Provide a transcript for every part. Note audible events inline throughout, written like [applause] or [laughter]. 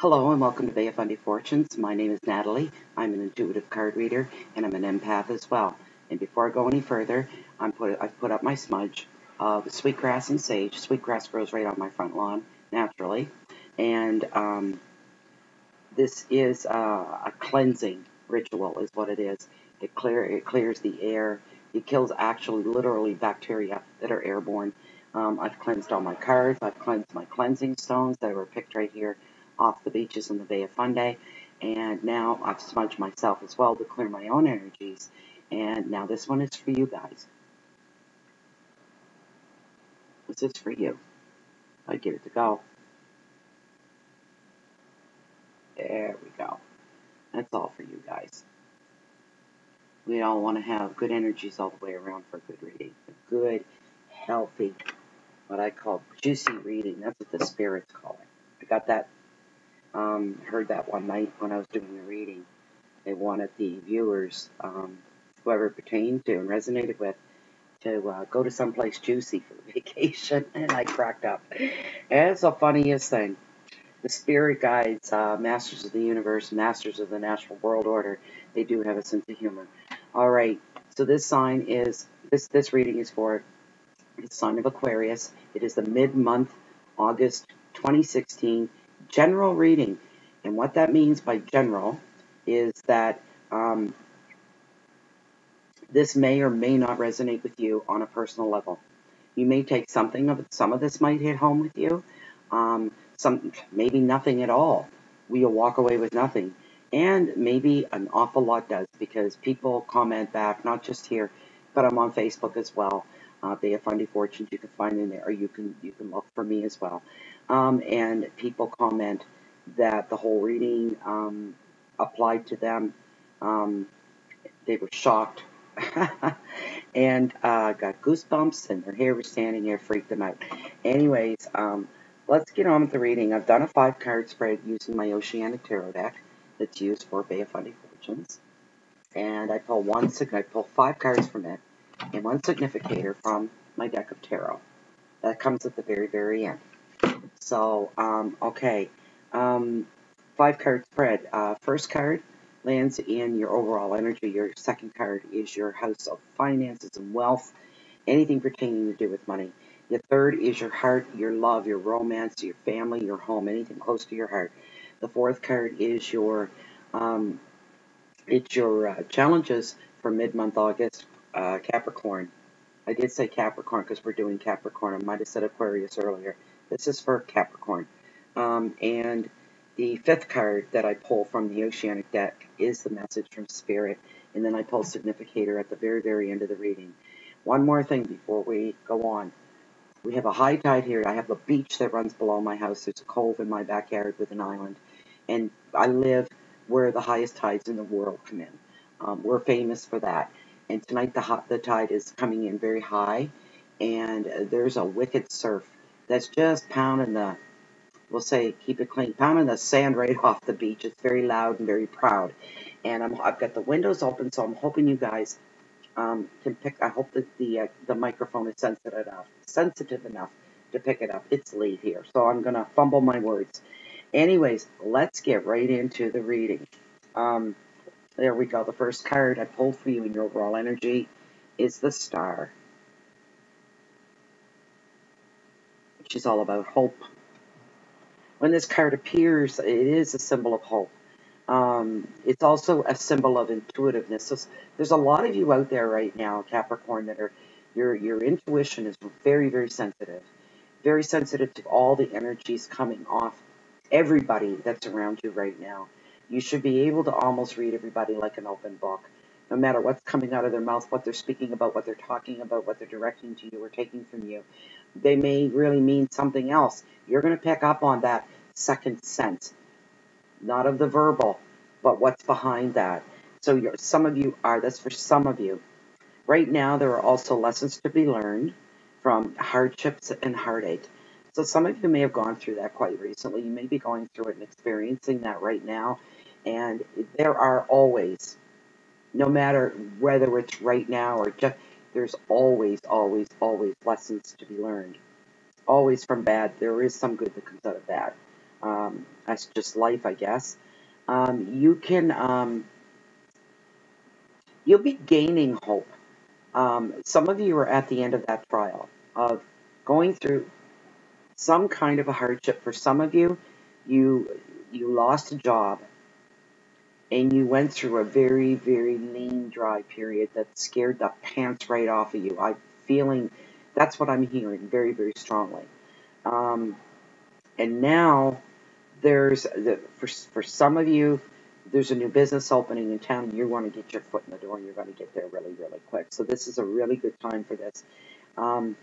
Hello and welcome to Bay of Fundy Fortunes. My name is Natalie. I'm an intuitive card reader and I'm an empath as well. And before I go any further, I'm put, I've put up my smudge of sweetgrass and sage. Sweetgrass grows right on my front lawn naturally. And um, this is uh, a cleansing ritual is what it is. It, clear, it clears the air. It kills actually literally bacteria that are airborne. Um, I've cleansed all my cards. I've cleansed my cleansing stones that were picked right here off the beaches in the Bay of Fundy. And now I've smudged myself as well to clear my own energies. And now this one is for you guys. This is for you. I get it to go. There we go. That's all for you guys. We all want to have good energies all the way around for a good reading. A good, healthy, what I call juicy reading. That's what the spirits call it. I got that um, heard that one night when I was doing the reading. They wanted the viewers, um, whoever it pertained to and resonated with, to uh, go to someplace juicy for [laughs] vacation, and I cracked up. And it's the funniest thing. The spirit guides, uh, masters of the universe, masters of the natural world order, they do have a sense of humor. All right, so this sign is this this reading is for the sign of Aquarius. It is the mid-month, August 2016 general reading. And what that means by general is that um, this may or may not resonate with you on a personal level. You may take something of it, some of this might hit home with you, um, some maybe nothing at all. We'll walk away with nothing. And maybe an awful lot does because people comment back, not just here, but I'm on Facebook as well. Uh, Bay of Fundy Fortunes, you can find in there, or you can you can look for me as well. Um, and people comment that the whole reading um, applied to them. Um, they were shocked [laughs] and uh, got goosebumps, and their hair was standing here, freaked them out. Anyways, um, let's get on with the reading. I've done a five card spread using my Oceanic Tarot deck that's used for Bay of Fundy Fortunes. And I pull one, I pull five cards from it and one significator from my deck of tarot. That comes at the very, very end. So, um, okay. Um, five card spread. Uh, first card lands in your overall energy. Your second card is your house of finances and wealth, anything pertaining to do with money. Your third is your heart, your love, your romance, your family, your home, anything close to your heart. The fourth card is your um, it's your uh, challenges for mid-month August, uh, Capricorn. I did say Capricorn because we're doing Capricorn. I might have said Aquarius earlier. This is for Capricorn. Um, and the fifth card that I pull from the Oceanic deck is the message from Spirit. And then I pull Significator at the very, very end of the reading. One more thing before we go on. We have a high tide here. I have a beach that runs below my house. There's a cove in my backyard with an island. And I live where the highest tides in the world come in. Um, we're famous for that. And tonight the, hot, the tide is coming in very high. And uh, there's a wicked surf that's just pounding the, we'll say, keep it clean, pounding the sand right [laughs] off the beach. It's very loud and very proud. And I'm, I've got the windows open, so I'm hoping you guys um, can pick. I hope that the uh, the microphone is sensitive enough, sensitive enough to pick it up. It's late here, so I'm gonna fumble my words. Anyways, let's get right into the reading. Um, there we go. The first card I pulled for you in your overall energy is the Star. Which is all about hope. When this card appears, it is a symbol of hope. Um, it's also a symbol of intuitiveness. So there's a lot of you out there right now, Capricorn, that are your your intuition is very very sensitive, very sensitive to all the energies coming off everybody that's around you right now. You should be able to almost read everybody like an open book no matter what's coming out of their mouth, what they're speaking about, what they're talking about, what they're directing to you or taking from you. They may really mean something else. You're going to pick up on that second sense, not of the verbal, but what's behind that. So some of you are, that's for some of you. Right now, there are also lessons to be learned from hardships and heartache. So some of you may have gone through that quite recently. You may be going through it and experiencing that right now. And there are always no matter whether it's right now or just, there's always, always, always lessons to be learned. Always from bad, there is some good that comes out of bad. Um, that's just life, I guess. Um, you can, um, you'll be gaining hope. Um, some of you are at the end of that trial of going through some kind of a hardship. For some of you, you you lost a job and you went through a very, very lean, dry period that scared the pants right off of you. I'm feeling that's what I'm hearing very, very strongly. Um, and now there's the, for for some of you, there's a new business opening in town. You want to get your foot in the door, you're going to get there really, really quick. So this is a really good time for this. Um,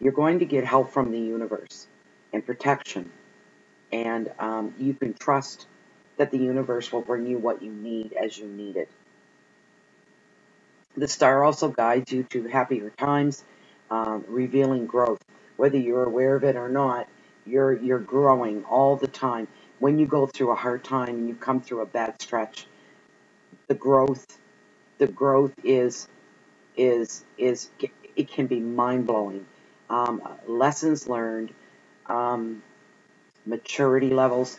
you're going to get help from the universe and protection, and um, you can trust that the universe will bring you what you need as you need it. The star also guides you to happier times, um, revealing growth. Whether you're aware of it or not, you're you're growing all the time. When you go through a hard time and you come through a bad stretch, the growth, the growth is is is it can be mind blowing. Um, lessons learned, um, maturity levels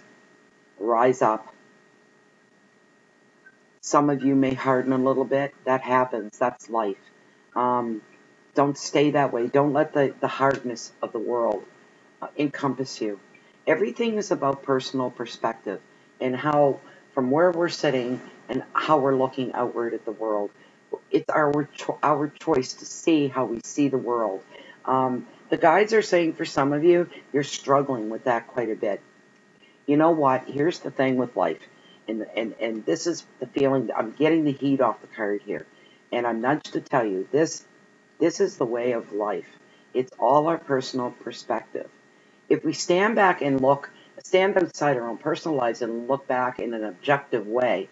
rise up. Some of you may harden a little bit. That happens. That's life. Um, don't stay that way. Don't let the, the hardness of the world uh, encompass you. Everything is about personal perspective and how, from where we're sitting and how we're looking outward at the world. It's our cho- our choice to see how we see the world. Um, the guides are saying for some of you, you're struggling with that quite a bit. You know what? Here's the thing with life, and and and this is the feeling. I'm getting the heat off the card here, and I'm nudged to tell you this. This is the way of life. It's all our personal perspective. If we stand back and look, stand outside our own personal lives and look back in an objective way,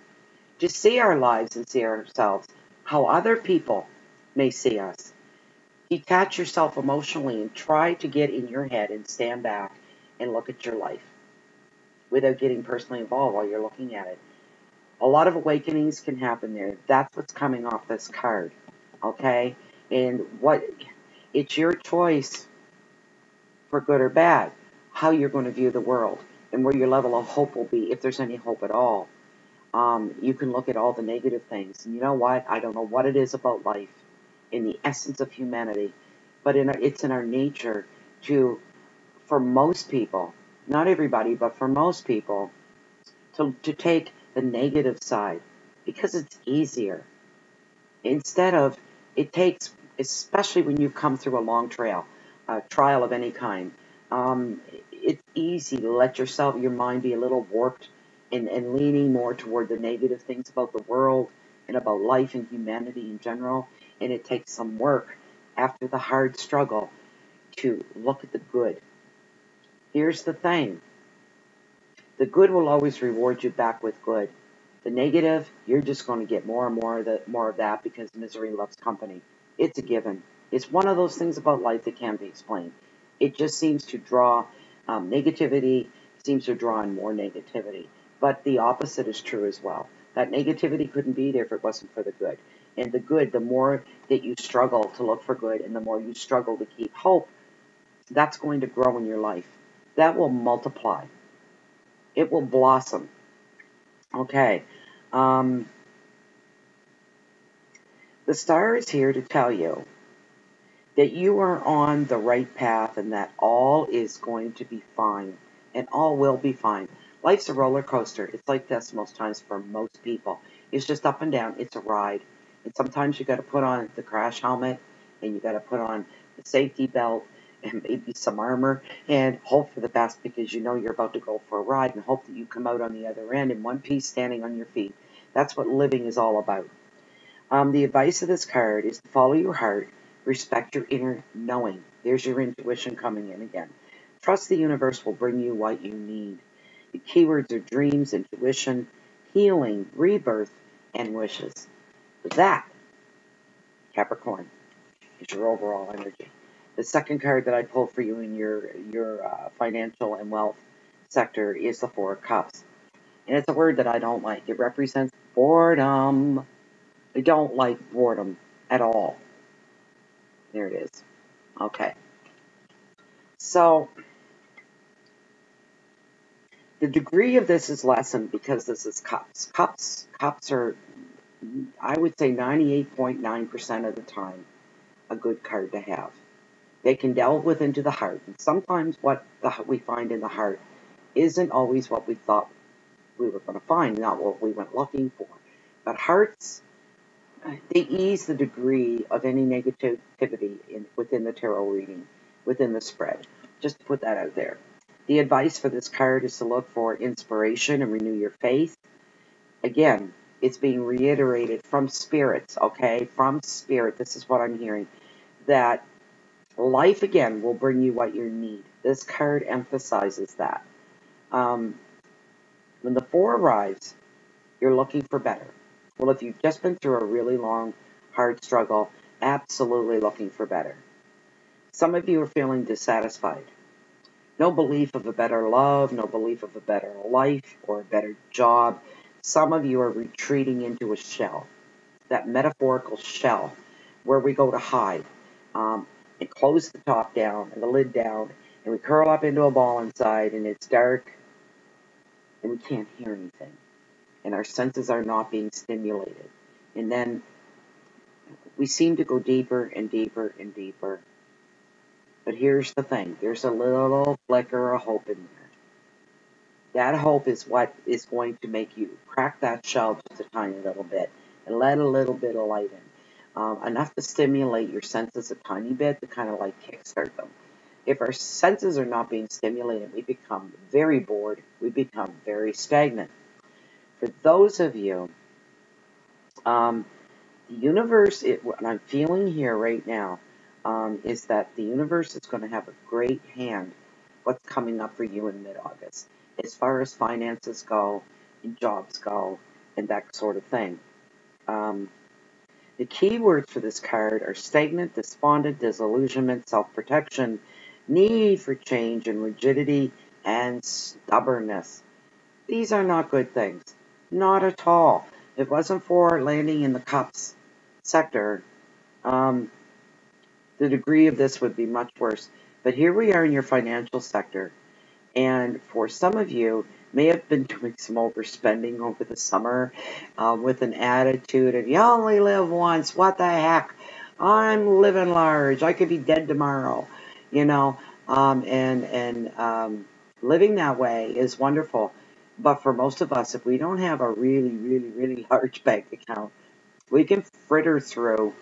to see our lives and see ourselves, how other people may see us. Detach yourself emotionally and try to get in your head and stand back and look at your life without getting personally involved while you're looking at it. A lot of awakenings can happen there. That's what's coming off this card. Okay? And what it's your choice for good or bad, how you're going to view the world and where your level of hope will be, if there's any hope at all. Um, you can look at all the negative things. And you know what? I don't know what it is about life in the essence of humanity, but in our, it's in our nature to, for most people, not everybody, but for most people, to, to take the negative side because it's easier. Instead of, it takes, especially when you come through a long trail, a trial of any kind, um, it's easy to let yourself, your mind be a little warped and, and leaning more toward the negative things about the world and about life and humanity in general and it takes some work after the hard struggle to look at the good. Here's the thing the good will always reward you back with good. The negative, you're just going to get more and more of, the, more of that because misery loves company. It's a given. It's one of those things about life that can't be explained. It just seems to draw um, negativity, seems to draw in more negativity. But the opposite is true as well. That negativity couldn't be there if it wasn't for the good and the good, the more that you struggle to look for good and the more you struggle to keep hope, that's going to grow in your life. That will multiply. It will blossom. Okay. Um, the star is here to tell you that you are on the right path and that all is going to be fine and all will be fine. Life's a roller coaster. It's like this most times for most people. It's just up and down. It's a ride. And sometimes you got to put on the crash helmet and you got to put on the safety belt and maybe some armor and hope for the best because you know you're about to go for a ride and hope that you come out on the other end in one piece standing on your feet. That's what living is all about. Um, the advice of this card is to follow your heart, respect your inner knowing. There's your intuition coming in again. Trust the universe will bring you what you need. The keywords are dreams, intuition, healing, rebirth, and wishes. That, Capricorn, is your overall energy. The second card that I pull for you in your your uh, financial and wealth sector is the Four of Cups. And it's a word that I don't like. It represents boredom. I don't like boredom at all. There it is. Okay. So, the degree of this is lessened because this is cups. Cups, cups are, I would say, 98.9% of the time a good card to have. They can delve within to the heart, and sometimes what the, we find in the heart isn't always what we thought we were going to find, not what we went looking for. But hearts, uh, they ease the degree of any negativity in, within the tarot reading, within the spread. Just to put that out there. The advice for this card is to look for inspiration and renew your faith. Again, it's being reiterated from spirits, okay? From spirit. This is what I'm hearing. That life again will bring you what you need. This card emphasizes that. Um, when the four arrives, you're looking for better. Well, if you've just been through a really long, hard struggle, absolutely looking for better. Some of you are feeling dissatisfied. No belief of a better love, no belief of a better life or a better job. Some of you are retreating into a shell, that metaphorical shell where we go to hide um, and close the top down and the lid down and we curl up into a ball inside and it's dark and we can't hear anything and our senses are not being stimulated. And then we seem to go deeper and deeper and deeper but here's the thing there's a little flicker of hope in there. That hope is what is going to make you crack that shell just a tiny little bit and let a little bit of light in. Um, enough to stimulate your senses a tiny bit to kind of like kickstart them. If our senses are not being stimulated, we become very bored, we become very stagnant. For those of you, um, the universe, it, what I'm feeling here right now, um, is that the universe is going to have a great hand what's coming up for you in mid-August as far as finances go and jobs go and that sort of thing. Um, the key words for this card are stagnant, despondent, disillusionment, self-protection, need for change and rigidity, and stubbornness. These are not good things. Not at all. If it wasn't for landing in the cups sector, um, the degree of this would be much worse. But here we are in your financial sector. And for some of you, may have been doing some overspending over the summer um, with an attitude of, you only live once, what the heck? I'm living large. I could be dead tomorrow, you know. Um, and and um, living that way is wonderful. But for most of us, if we don't have a really, really, really [laughs] large bank account, we can fritter through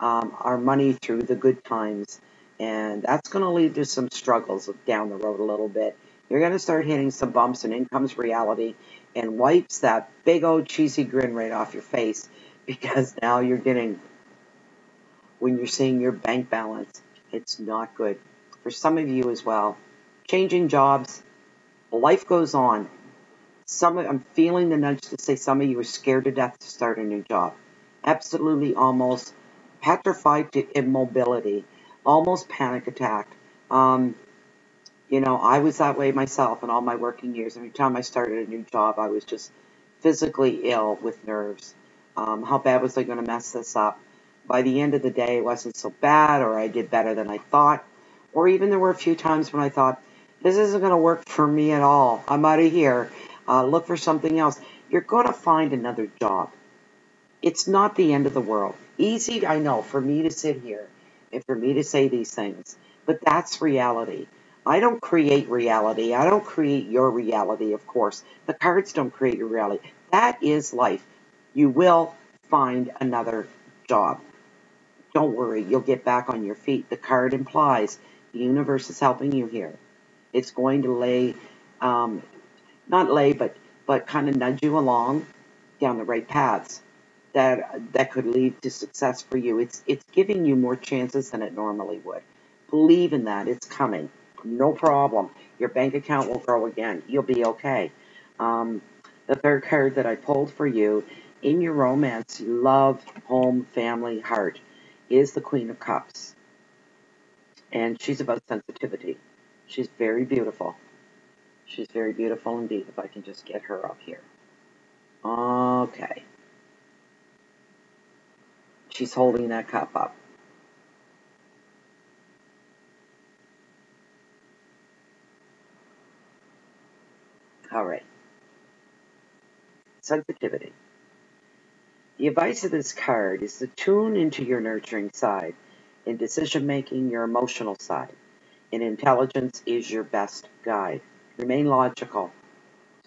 um, our money through the good times. And that's going to lead to some struggles down the road a little bit. You're going to start hitting some bumps and in comes reality and wipes that big old cheesy grin right off your face because now you're getting, when you're seeing your bank balance, it's not good. For some of you as well, changing jobs, life goes on. Some I'm feeling the nudge to say some of you are scared to death to start a new job. Absolutely almost petrified to immobility, almost panic attack. Um, you know, I was that way myself in all my working years. Every time I started a new job, I was just physically ill with nerves. Um, how bad was I going to mess this up? By the end of the day, it wasn't so bad, or I did better than I thought. Or even there were a few times when I thought, this isn't going to work for me at all. I'm out of here. Uh, look for something else. You're going to find another job. It's not the end of the world. Easy, I know, for me to sit here and for me to say these things, but that's reality. I don't create reality. I don't create your reality, of course. The cards don't create your reality. That is life. You will find another job. Don't worry, you'll get back on your feet. The card implies the universe is helping you here. It's going to lay, um, not lay, but but kind of nudge you along down the right paths that that could lead to success for you. It's it's giving you more chances than it normally would. Believe in that. It's coming. No problem. Your bank account will grow again. You'll be okay. Um, the third card that I pulled for you in your romance, love, home, family, heart, is the Queen of Cups. And she's about sensitivity. She's very beautiful. She's very beautiful indeed, if I can just get her up here. Okay. She's holding that cup up. All sensitivity. The advice of this card is to tune into your nurturing side. In decision making, your emotional side. In intelligence is your best guide. Remain logical.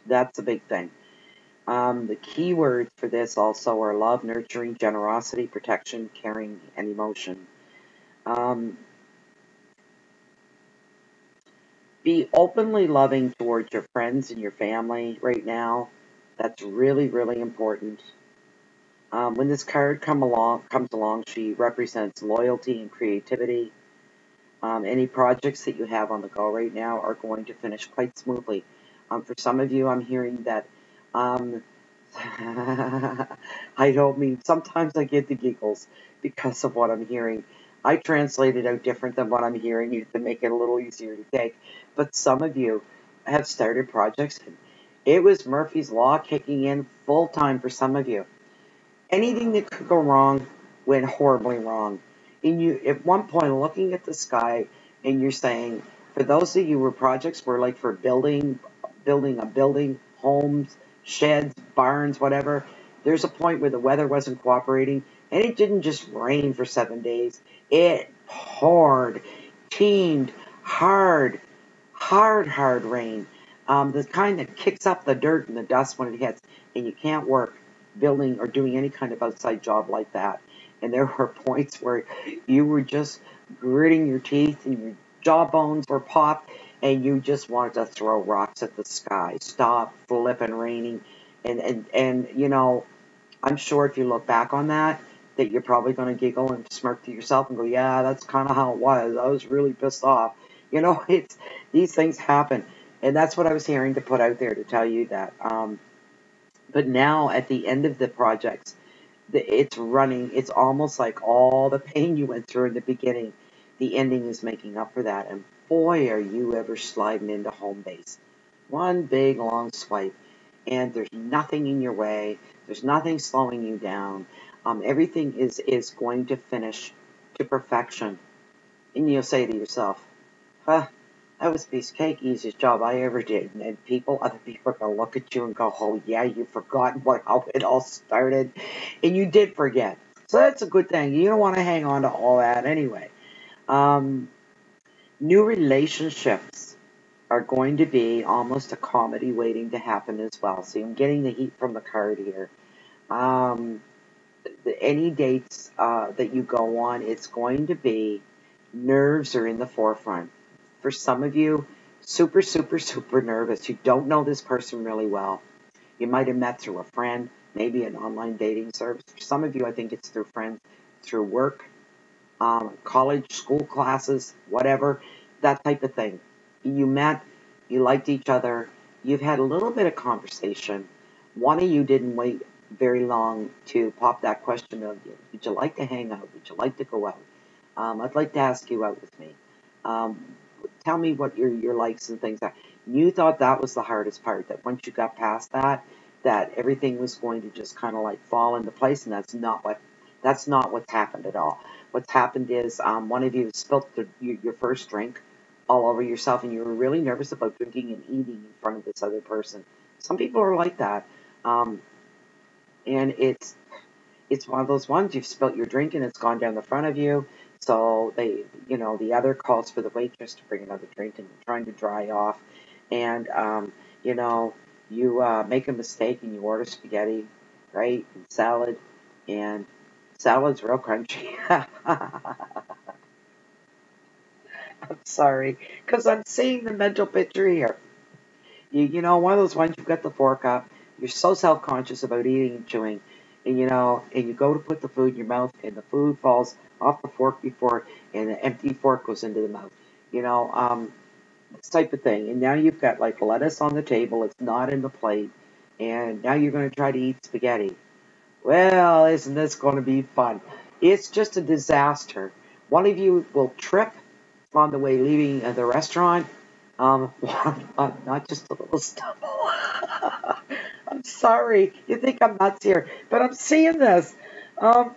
That's a big thing. Um, the key words for this also are love, nurturing, generosity, protection, caring, and emotion. Um, be openly loving towards your friends and your family right now. That's really, really important. Um, when this card come along, comes along, she represents loyalty and creativity. Um, any projects that you have on the go right now are going to finish quite smoothly. Um, for some of you, I'm hearing that. Um, [laughs] I don't mean sometimes I get the giggles because of what I'm hearing. I translate it out different than what I'm hearing you to make it a little easier to take. But some of you have started projects. It was Murphy's Law kicking in full time for some of you anything that could go wrong went horribly wrong. And you, at one point, looking at the sky, and you're saying, for those of you where projects were like for building, building a building, homes, sheds, barns, whatever, there's a point where the weather wasn't cooperating, and it didn't just rain for seven days. It poured, teemed, hard, hard, hard rain. Um, the kind that kicks up the dirt and the dust when it hits, and you can't work building or doing any kind of outside job like that. And there were [laughs] points where you were just gritting your teeth and your jawbones were popped and you just wanted to throw rocks at the sky. Stop flipping raining. And, and, and, you know, I'm sure if you look back on that, that you're probably going to giggle and smirk to yourself and go, yeah, that's kind of how it was. I was really pissed off. [laughs] You know, it's these things happen. And that's what I was hearing to put out there to tell you that. Um, but now at the end of the projects, it's running. It's almost like all the pain you went through in the beginning, the ending is making up for that. And boy, are you ever sliding into home base. One big long swipe, and there's nothing in your way. There's nothing slowing you down. Um, everything is is going to finish to perfection, and you'll say to yourself, "Huh, that was piece of cake, easiest job I ever did. And people, other people are going to look at you and go, oh, yeah, you forgot what, how it all started. And you did forget. So that's a good thing. You don't want to hang on to all that anyway. Um, new relationships are going to be almost a comedy waiting to happen as well. So I'm getting the heat from the card here. Um, any dates uh, that you go on, it's going to be nerves are in the forefront for some of you, super, super, super nervous. You don't know this person really well. You might have met through a friend, maybe an online dating service. For some of you, I think it's through friends, through work, um, college, school classes, whatever, that type of thing. You met, you liked each other, you've had a little bit of conversation. One of you didn't wait very long to pop that question of you. Would you like to hang out? Would you like to go out? Um, I'd like to ask you out with me. Um, tell me what your your likes and things are. You thought that was the hardest part. That once you got past that, that everything was going to just kind of like fall into place, and that's not what that's not what's happened at all. What's happened is um, one of you spilt the, your, your first drink all over yourself, and you were really nervous about drinking and eating in front of this other person. Some people are like that, um, and it's it's one of those ones you've spilt your drink and it's gone down the front of you so they, you know, the other calls for the waitress to bring another drink and trying to dry off. And, um, you know, you uh, make a mistake and you order spaghetti, right, and salad, and salad's real crunchy. [laughs] I'm sorry, because I'm seeing the mental picture here. You, you know, one of those ones you've got the fork up, you're so self-conscious about eating and chewing, and you know, and you go to put the food in your mouth, and the food falls off the fork before, and the empty fork goes into the mouth. You know, um, this type of thing. And now you've got like lettuce on the table. It's not in the plate. And now you're going to try to eat spaghetti. Well, isn't this going to be fun? It's just a disaster. One of you will trip on the way leaving the restaurant. Um, [laughs] not just a little stumble. [laughs] I'm sorry. You think I'm nuts here, but I'm seeing this. Um,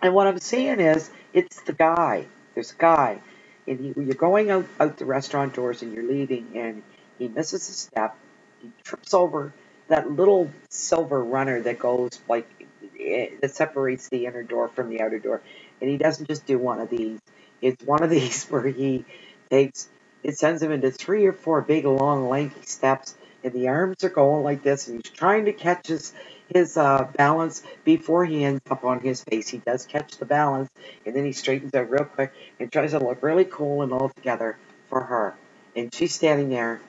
and what I'm seeing is it's the guy. There's a guy. And he, you're going out, out the restaurant doors and you're leaving and he misses a step. He trips over that little silver runner that goes like that separates the inner door from the outer door. And he doesn't just do one of these. It's one of [laughs] these where he takes it sends him into three or four big long lanky steps and the arms are going like this and he's trying to catch his his uh, balance before he ends up on his face. He does catch the balance and then he straightens out real quick and tries to look really cool and all together for her. And she's standing there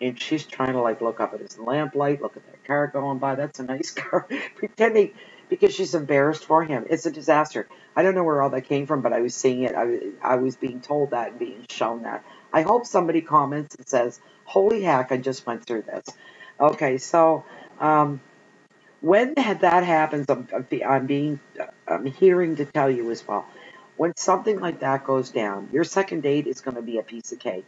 and she's trying to like look up at his lamplight, look at that car going by. That's a nice [laughs] car. Pretending because she's embarrassed for him. It's a disaster. I don't know where all that came from, but I was seeing it. I, I was being told that and being shown that. I hope somebody comments and says, holy heck, I just went through this. Okay, so um, when that happens, I'm, I'm being, I'm hearing to tell you as well. When something like that goes down, your second date is going to be a piece of cake.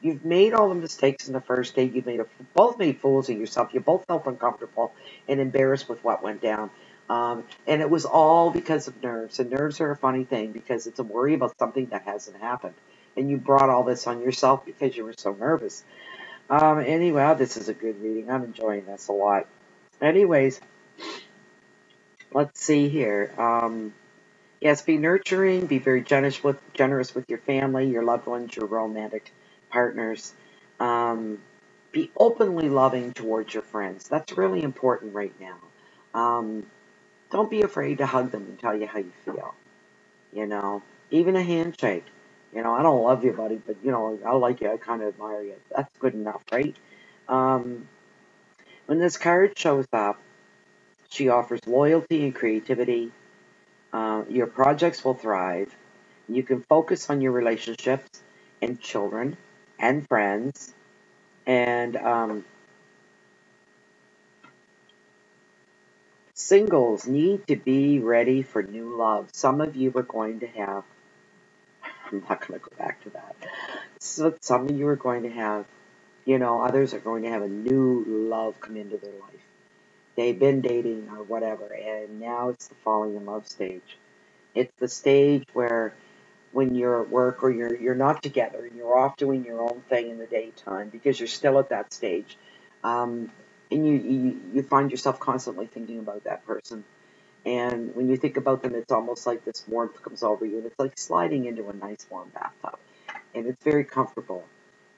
You've made all the mistakes in the first date. You've made a, both made fools of yourself. You both felt uncomfortable and embarrassed with what went down. Um, and it was all because of nerves. And nerves are a funny thing because it's a worry about something that hasn't happened. And you brought all this on yourself because you were so nervous. Um, anyway, this is a good reading. I'm enjoying this a lot. Anyways, let's see here. Um, yes, be nurturing. Be very generous with generous with your family, your loved ones, your romantic partners. Um, be openly loving towards your friends. That's really important right now. Um, don't be afraid to hug them and tell you how you feel. You know, even a handshake. You know, I don't love you, buddy, but you know, I like you. I kind of admire you. That's good enough, right? Um, when this card shows up, she offers loyalty and creativity. Uh, your projects will thrive. You can focus on your relationships and children and friends. And um, Singles need to be ready for new love. Some of you are going to have, I'm not going to go back to that. So some of you are going to have, you know, others are going to have a new love come into their life. They've been dating or whatever, and now it's the falling in love stage. It's the stage where when you're at work or you're you're not together and you're off doing your own thing in the daytime because you're still at that stage. Um, and you, you you find yourself constantly thinking about that person. And when you think about them, it's almost like this warmth comes over you, and it's like sliding into a nice warm bathtub, and it's very comfortable.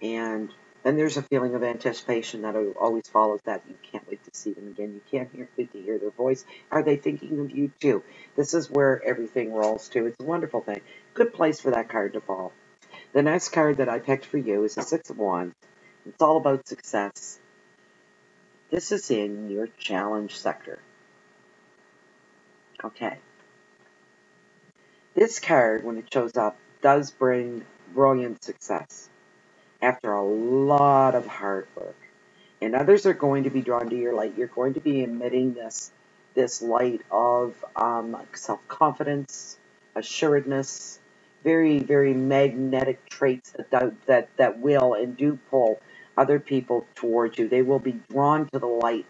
And then there's a feeling of anticipation that always follows that. You can't wait to see them again. You can't hear, wait to hear their voice. Are they thinking of you too? This is where everything rolls to. It's a wonderful thing. Good place for that card to fall. The next card that I picked for you is the Six of Wands. It's all about success. This is in your challenge sector. Okay. This card, when it shows up, does bring brilliant success after a lot of hard work. And others are going to be drawn to your light. You're going to be emitting this this light of um, self-confidence, assuredness, very, very magnetic traits that, that, that will and do pull other people towards you. They will be drawn to the light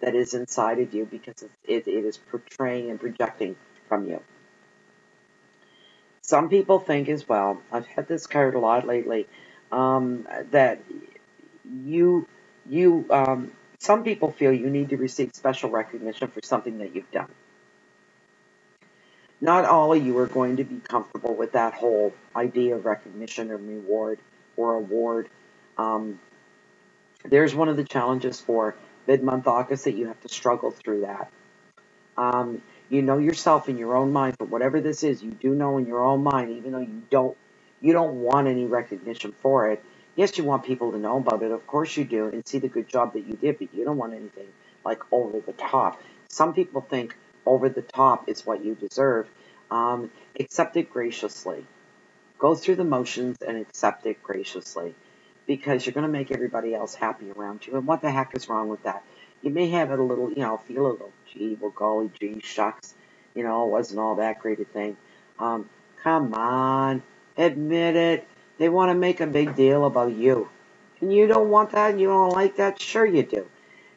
that is inside of you because it, it is portraying and projecting from you. Some people think as well, I've had this card a lot lately, um, that you, you, um, some people feel you need to receive special recognition for something that you've done. Not all of you are going to be comfortable with that whole idea of recognition or reward or award. Um, there's one of the challenges for mid-month August that you have to struggle through that. Um, you know yourself in your own mind but whatever this is. You do know in your own mind, even though you don't you don't want any recognition for it. Yes, you want people to know about it. Of course you do, and see the good job that you did, but you don't want anything like over the top. Some people think over the top is what you deserve. Um, accept it graciously. Go through the motions and accept it graciously because you're going to make everybody else happy around you. And what the heck is wrong with that? You may have it a little, you know, feel a little, gee, well, golly, gee, shucks, you know, it wasn't all that great a thing. Um, come on, admit it. They want to make a big deal about you. And you don't want that and you don't like that? Sure you do.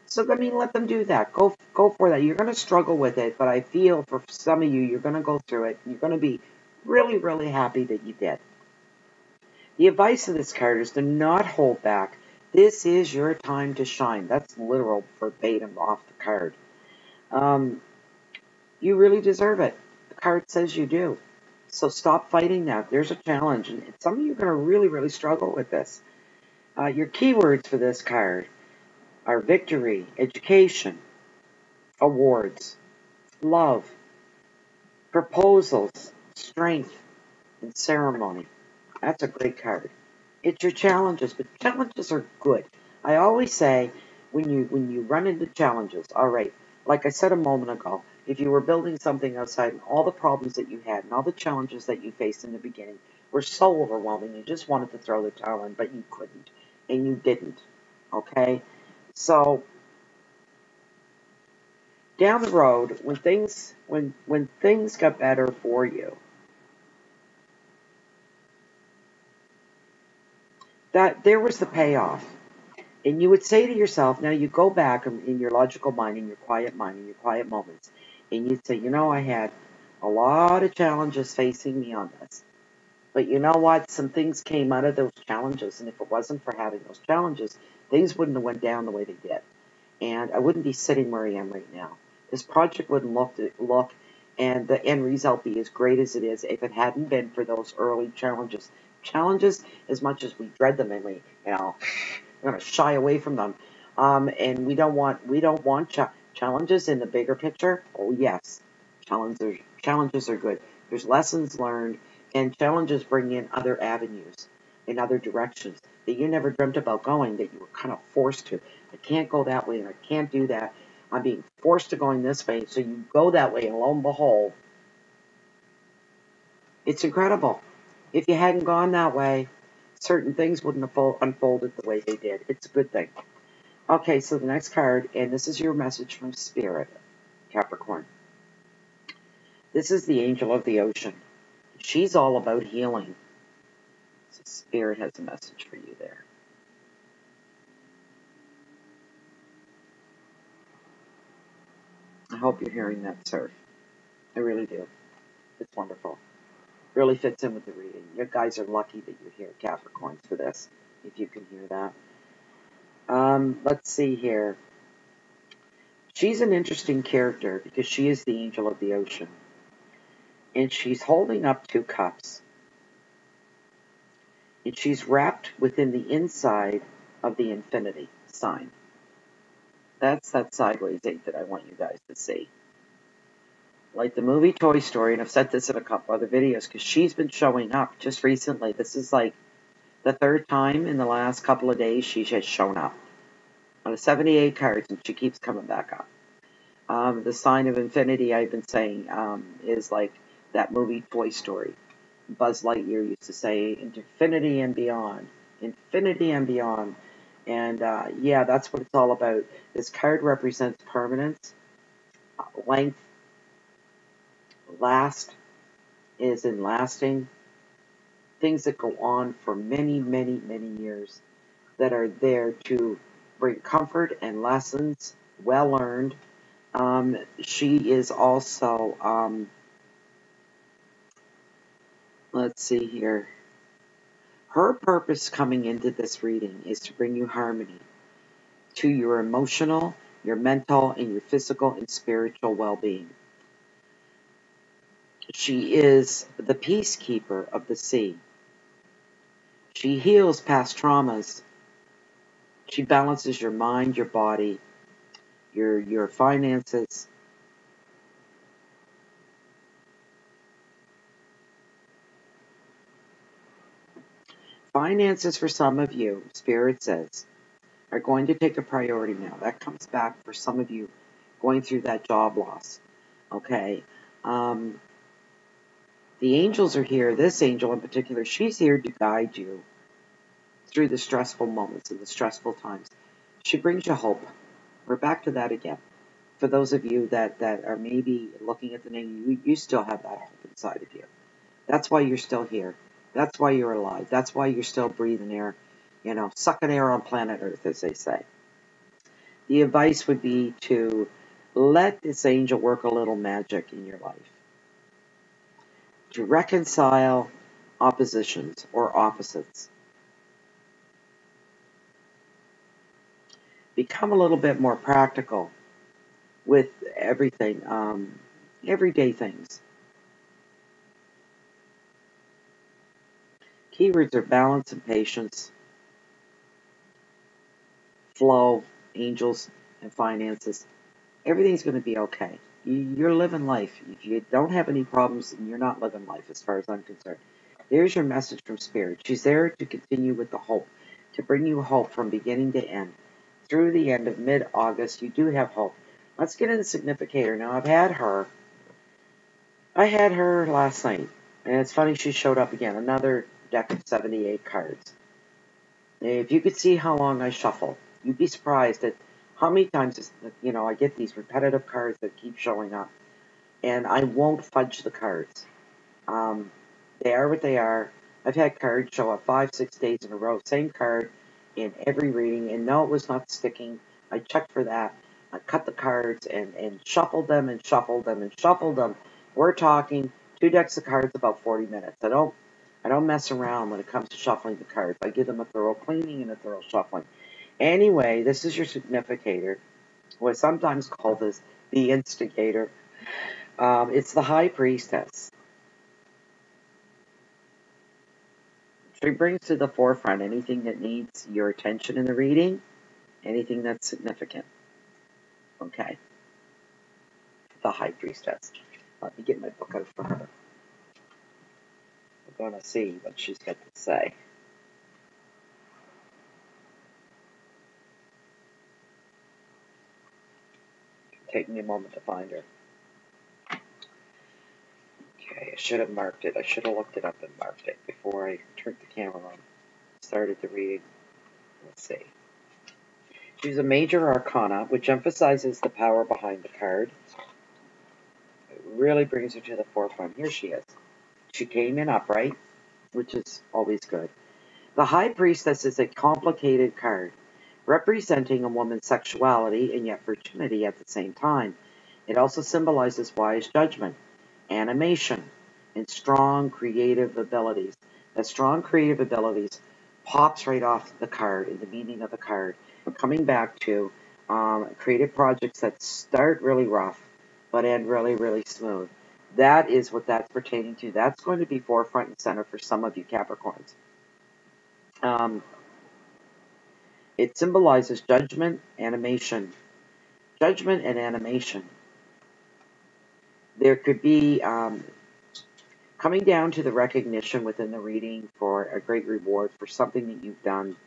So, I mean, let them do that. Go go for that. You're going to struggle with it, but I feel for some of you, you're going to go through it. You're going to be really, really happy that you did. The advice of this card is to not hold back This is your time to shine. That's literal verbatim off the card. Um, you really deserve it. The card says you do. So stop fighting that. There's a challenge. And some of you are going to really, really struggle with this. Uh, your keywords for this card are victory, education, awards, love, proposals, strength, and ceremony. That's a great card. It's your challenges, but challenges are good. I always say when you when you run into challenges, all right, like I said a moment ago, if you were building something outside and all the problems that you had and all the challenges that you faced in the beginning were so overwhelming, you just wanted to throw the towel in, but you couldn't, and you didn't. Okay? So down the road, when things when when things got better for you, that there was the payoff. And you would say to yourself, now you go back in your logical mind, in your quiet mind, in your quiet moments, and you'd say, you know, I had a lot of challenges facing me on this. But you know what? Some things came out of those challenges, and if it wasn't for having those challenges, things wouldn't have went down the way they did. And I wouldn't be sitting where I am right now. This project wouldn't look look and the end result be as great as it is if it hadn't been for those early challenges. Challenges, as much as we dread them and we, you know, we're going to shy away from them. Um, and we don't want we don't want cha challenges in the bigger picture. Oh yes, challenges challenges are good. There's lessons learned, and challenges bring in other avenues in other directions that you never dreamt about going that you were kind of forced to. I can't go that way and I can't do that. I'm being forced to going this way. So you go that way and lo and behold, it's incredible. If you hadn't gone that way, certain things wouldn't have unfolded the way they did. It's a good thing. Okay, so the next card, and this is your message from Spirit, Capricorn. This is the Angel of the Ocean. She's all about healing. So Spirit has a message for you there. I hope you're hearing that, sir. I really do. It's wonderful really fits in with the reading. You guys are lucky that you're here, Capricorns, for this, if you can hear that. Um, let's see here. She's an interesting character because she is the angel of the ocean. And she's holding up two cups. And she's wrapped within the inside of the infinity sign. That's that sideways eight that I want you guys to see like the movie Toy Story, and I've said this in a couple other videos, because she's been showing up just recently. This is like the third time in the last couple of days she has shown up on the 78 cards, and she keeps coming back up. Um, the sign of infinity, I've been saying, um, is like that movie Toy Story. Buzz Lightyear used to say, infinity and beyond. Infinity and beyond. And uh, yeah, that's what it's all about. This card represents permanence, length, last is in lasting. Things that go on for many, many, many years that are there to bring comfort and lessons well learned. Um, she is also, um, let's see here. Her purpose coming into this reading is to bring you harmony to your emotional, your mental, and your physical and spiritual well being. She is the peacekeeper of the sea. She heals past traumas. She balances your mind, your body, your your finances. Finances for some of you, Spirit says, are going to take a priority now. That comes back for some of you going through that job loss. Okay. Um, the angels are here. This angel in particular, she's here to guide you through the stressful moments and the stressful times. She brings you hope. We're back to that again. For those of you that, that are maybe looking at the name, you, you still have that hope inside of you. That's why you're still here. That's why you're alive. That's why you're still breathing air, you know, sucking air on planet Earth, as they say. The advice would be to let this angel work a little magic in your life to reconcile oppositions or opposites. become a little bit more practical with everything, um, everyday things. Keywords are balance and patience, flow, angels, and finances. Everything's going to be okay. You're living life. If you don't have any problems, you're not living life as far as I'm concerned. There's your message from Spirit. She's there to continue with the hope, to bring you hope from beginning to end. Through the end of mid August, you do have hope. Let's get into the significator. Now, I've had her. I had her last night. And it's funny she showed up again. Another deck of 78 cards. If you could see how long I shuffle, you'd be surprised at how many times, is, you know, I get these repetitive cards that keep showing up. And I won't fudge the cards. Um, they are what they are. I've had cards show up five, six days in a row. Same card in every reading. And no, it was not sticking. I checked for that. I cut the cards and, and shuffled them and shuffled them and shuffled them. We're talking two decks of cards about 40 minutes. I don't I don't mess around when it comes to shuffling the cards. I give them a thorough cleaning and a thorough shuffling. Anyway, this is your significator, what's sometimes called as the instigator. Um, it's the high priestess. She brings to the forefront anything that needs your attention in the reading, anything that's significant. Okay. The High Priestess. Let me get my book out for her. We're going to see what she's got to say. Take me a moment to find her. Okay, I should have marked it. I should have looked it up and marked it before I turned the camera on. Started the reading. Let's see. She's a major arcana, which emphasizes the power behind the card. It really brings her to the forefront. Here she is. She came in upright, which is always good. The High Priestess is a complicated card, representing a woman's sexuality and yet virginity at the same time. It also symbolizes wise judgment, animation, and strong creative abilities. That strong creative abilities pops right off the card in the meaning of the card coming back to um, creative projects that start really rough but end really, really smooth. That is what that's pertaining to. That's going to be forefront and center for some of you Capricorns. Um, it symbolizes judgment, animation. Judgment and animation. There could be um, coming down to the recognition within the reading for a great reward for something that you've done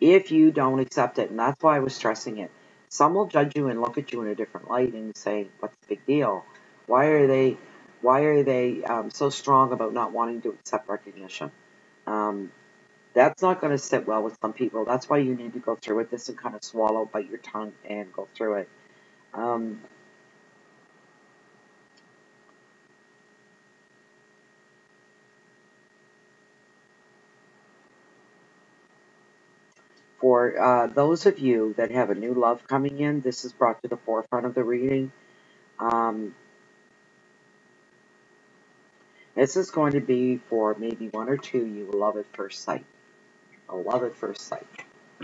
if you don't accept it. And that's why I was stressing it. Some will judge you and look at you in a different light and say, what's the big deal? Why are they, why are they um, so strong about not wanting to accept recognition? Um, that's not going to sit well with some people. That's why you need to go through with this and kind of swallow, bite your tongue, and go through it. Um, For uh, those of you that have a new love coming in, this is brought to the forefront of the reading. Um, this is going to be for maybe one or two you love at first sight. A love at first sight.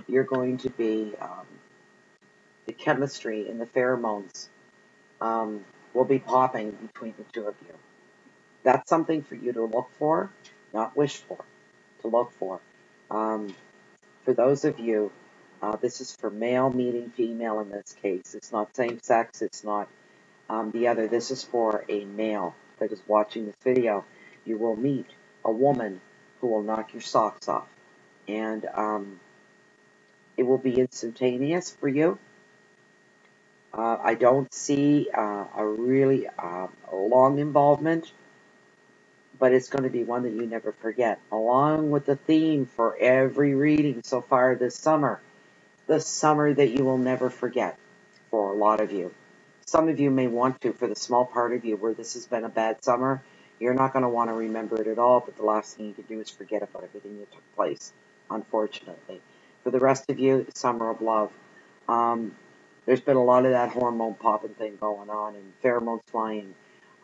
You're going to be um, the chemistry and the pheromones um, will be popping between the two of you. That's something for you to look for, not wish for, to look for. Um, for those of you, uh, this is for male meeting female in this case. It's not same sex, it's not um, the other. This is for a male that is watching this video. You will meet a woman who will knock your socks off. And um, it will be instantaneous for you. Uh, I don't see uh, a really uh, long involvement but it's going to be one that you never forget, along with the theme for every reading so far this summer. The summer that you will never forget for a lot of you. Some of you may want to, for the small part of you where this has been a bad summer, you're not going to want to remember it at all, but the last thing you can do is forget about everything that took place, unfortunately. For the rest of you, summer of love. Um, there's been a lot of that hormone popping thing going on and pheromones flying.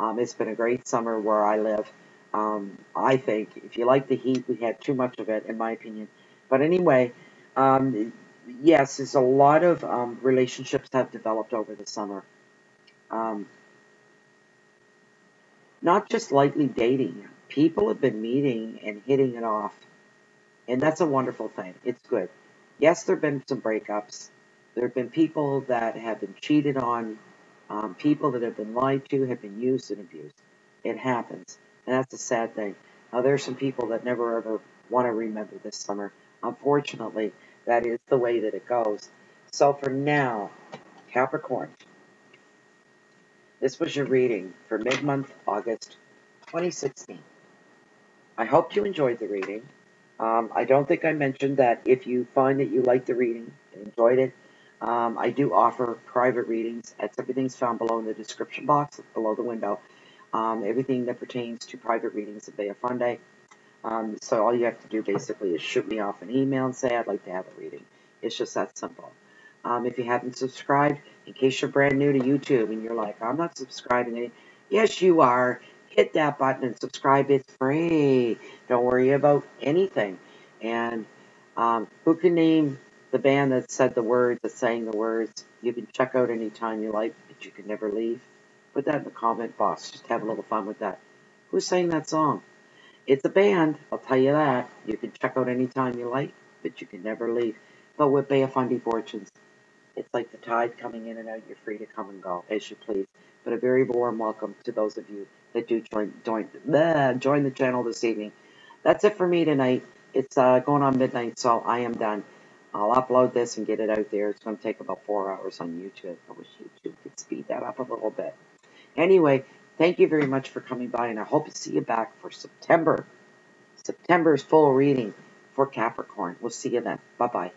Um, it's been a great summer where I live. Um, I think if you like the heat, we had too much of it, in my opinion. But anyway, um, yes, there's a lot of um, relationships have developed over the summer. Um, not just lightly dating. People have been meeting and hitting it off. And that's a wonderful thing. It's good. Yes, there have been some breakups. There have been people that have been cheated on, um, people that have been lied to, have been used and abused. It happens. And that's a sad thing. Now, there are some people that never ever want to remember this summer. Unfortunately, that is the way that it goes. So for now, Capricorn, this was your reading for mid-month August 2016. I hope you enjoyed the reading. Um, I don't think I mentioned that if you find that you like the reading and enjoyed it, um, I do offer private readings. It's everything's found below in the description box, below the window. Um, everything that pertains to private readings at Bay of Fundy. Um, so all you have to do basically is shoot me off an email and say I'd like to have a reading. It's just that simple. Um, if you haven't subscribed, in case you're brand new to YouTube and you're like, I'm not subscribing, yes, you are. Hit that button and subscribe. It's free. Don't worry about anything. And um, who can name the band that said the words, that sang the words? You can check out anytime you like, but you can never leave. Put that in the comment box. Just have a little fun with that. Who sang that song? It's a band, I'll tell you that. You can check out anytime you like, but you can never leave. But with Bay of Fundy Fortunes, it's like the tide coming in and out. You're free to come and go as you please. But a very warm welcome to those of you that do join join bleh, join the channel this evening. That's it for me tonight. It's uh, going on midnight, so I am done. I'll upload this and get it out there. It's going to take about four hours on YouTube. I wish YouTube could speed that up a little bit. Anyway, Thank you very much for coming by, and I hope to see you back for September. September's full reading for Capricorn. We'll see you then. Bye bye.